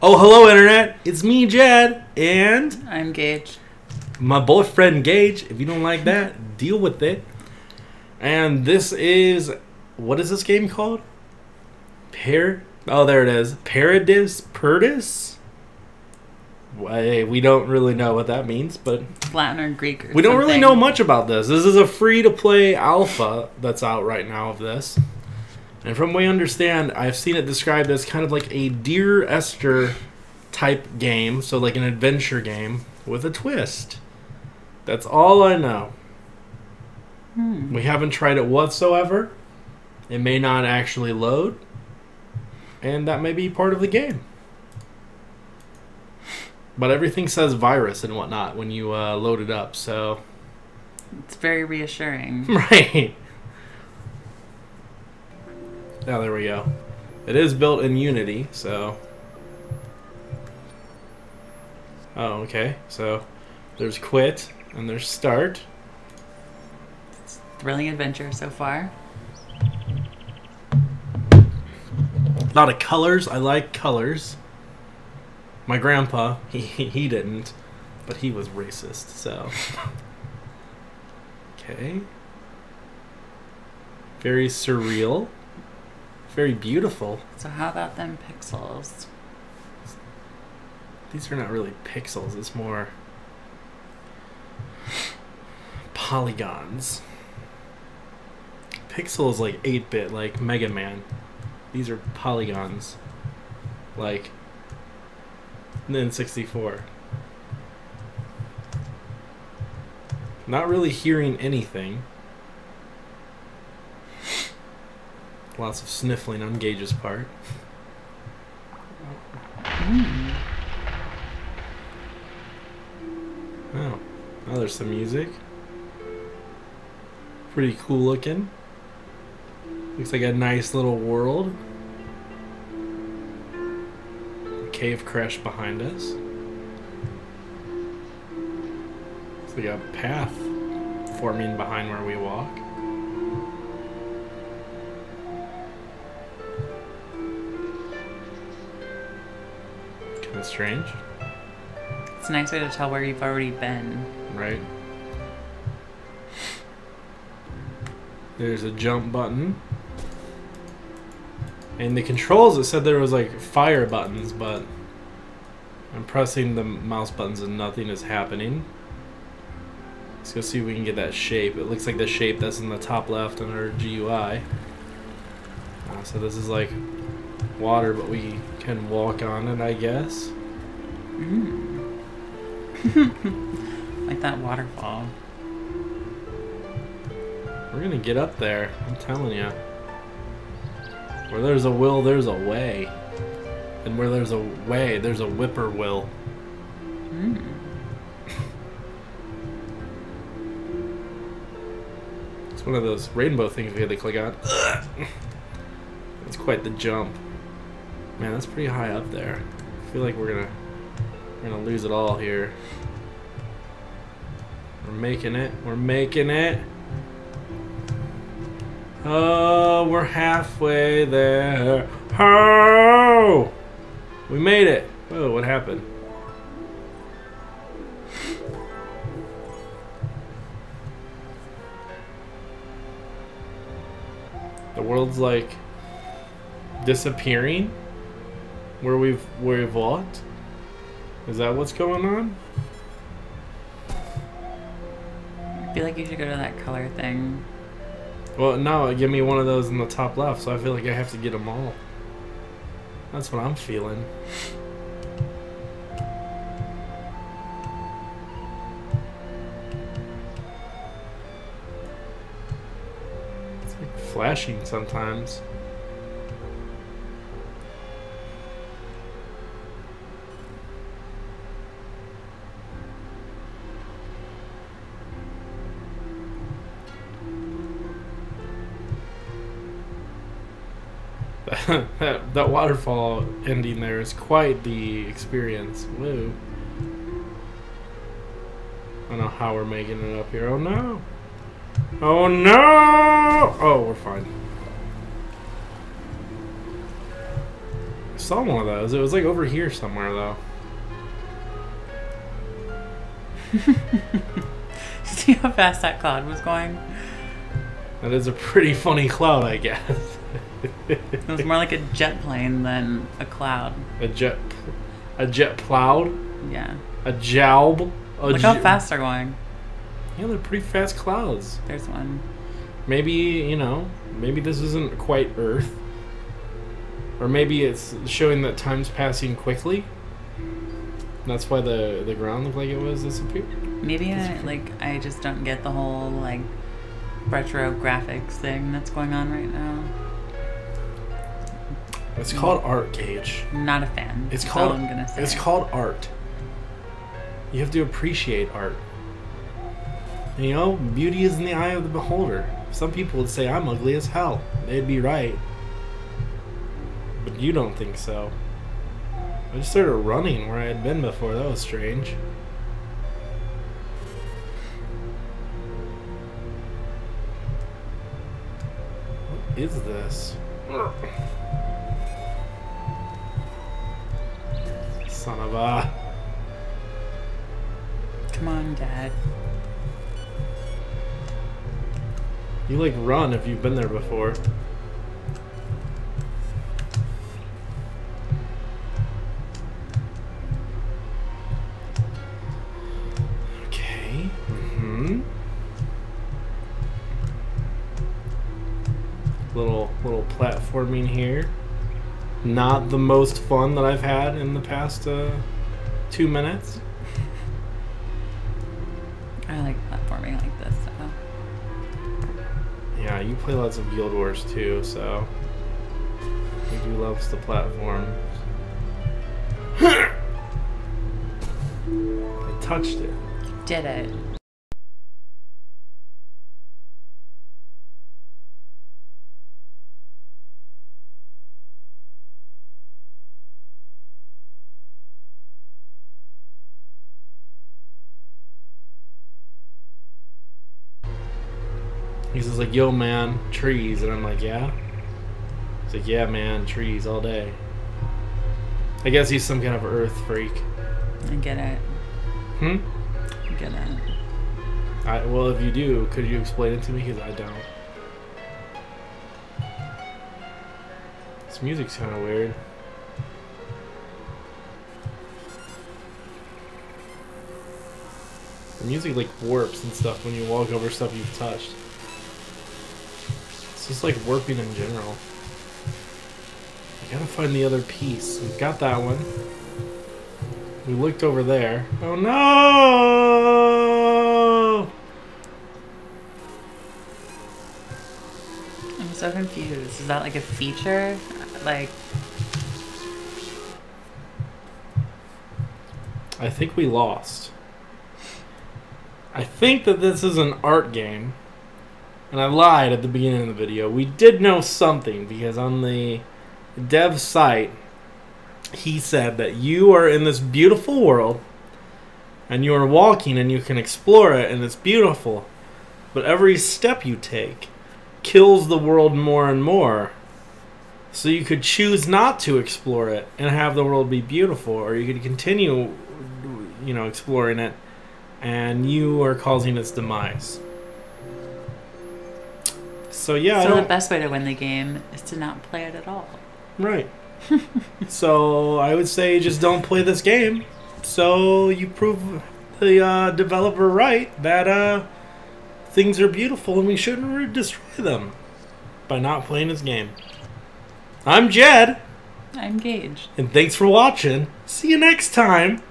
Oh, hello, Internet. It's me, Jed, and I'm Gage. my boyfriend, Gage. If you don't like that, deal with it. And this is. What is this game called? Par. Oh, there it is. Paradis Perdus? Why- We don't really know what that means, but Latin or Greek or we don't really know much about this. This is a free to play alpha that's out right now of this. And from what I understand, I've seen it described as kind of like a Dear Esther type game, so like an adventure game with a twist. That's all I know. Hmm. We haven't tried it whatsoever. It may not actually load, and that may be part of the game. But everything says virus and whatnot when you uh, load it up, so It's very reassuring. Right. Now there we go. It is built in Unity, so. Oh, okay. So there's quit and there's start. Thrilling adventure so far. A lot of colors. I like colors. My grandpa, he he didn't, but he was racist, so. Okay. Very surreal. Very beautiful. So how about them pixels? These are not really pixels, it's more polygons. Pixel is like 8 bit, like Mega Man. These are polygons. Like N64. Not really hearing anything. Lots of sniffling on Gage's part. Hmm. Oh, now there's some music. Pretty cool looking. Looks like a nice little world. Cave crash behind us. Looks like a path forming behind where we walk. Strange, It's a nice way to tell where you've already been. right? There's a jump button. And the controls, it said there was like fire buttons, but I'm pressing the mouse buttons and nothing is happening. Let's go see if we can get that shape. It looks like the shape that's in the top left on our GUI. Uh, so this is like water, but we can walk on it, I guess. Mm. like that waterfall. We're gonna get up there. I'm telling you. Where there's a will, there's a way. And where there's a way, there's a whippoorwill. Mm. It's one of those rainbow things we had to click on. That's quite the jump. Man, that's pretty high up there. I feel like we're gonna we're gonna lose it all here. We're making it. We're making it. Oh, we're halfway there. Oh, we made it. Whoa, what happened? The world's like disappearing where we've where we've walked. Is that what's going on? I feel like you should go to that color thing. Well, no, give me one of those in the top left, so I feel like I have to get them all. That's what I'm feeling. It's like flashing sometimes. That, that waterfall ending there is quite the experience. Woo. I don't know how we're making it up here. Oh no. Oh no! Oh, we're fine. I saw one of those. It was like over here somewhere though. See how fast that cloud was going? That is a pretty funny cloud, I guess. It was more like a jet plane than a cloud. a jet, a jet cloud. Yeah. a. A Look how fast they're going. Yeah, they're pretty fast clouds. There's one. Maybe you know, maybe this isn't quite Earth, or maybe it's showing that time's passing quickly. That's why the the ground looked like it was disappearing. Maybe I like I just don't get the whole like retro graphics thing that's going on right now. It's called art, Gage. Not a fan. It's called. all I'm gonna say. It's called art. You have to appreciate art. And, you know, beauty is in the eye of the beholder. Some people would say I'm ugly as hell. They'd be right. But you don't think so. I just started running where I had been before. That was strange. What is this? Son of a. Come on, Dad. You like run if you've been there before. Okay. Mm-hmm. Little little platforming here. Not the most fun that I've had in the past uh, two minutes. I like platforming like this. So. Yeah, you play lots of Guild Wars too, so you do loves the platform. I touched it. You Did it. He's just like, yo man, trees. And I'm like, yeah? He's like, yeah man, trees all day. I guess he's some kind of earth freak. I get it. Hmm? I get it. I, well, if you do, could you explain it to me? Because I don't. This music's kind of weird. The music like warps and stuff when you walk over stuff you've touched. It's just like warping in general. I gotta find the other piece. We've got that one. We looked over there. Oh no! I'm so confused. Is that like a feature? Like, I think we lost. I think that this is an art game. And I lied at the beginning of the video. We did know something because on the dev site, he said that you are in this beautiful world and you are walking and you can explore it and it's beautiful. But every step you take kills the world more and more. So you could choose not to explore it and have the world be beautiful, or you could continue, you know, exploring it, and you are causing its demise. So yeah, so the don't, best way to win the game is to not play it at all. right. so I would say just don't play this game. So you prove the uh, developer right that uh, things are beautiful and we shouldn't destroy them by not playing this game. I'm Jed. I'm Gage. And thanks for watching. See you next time.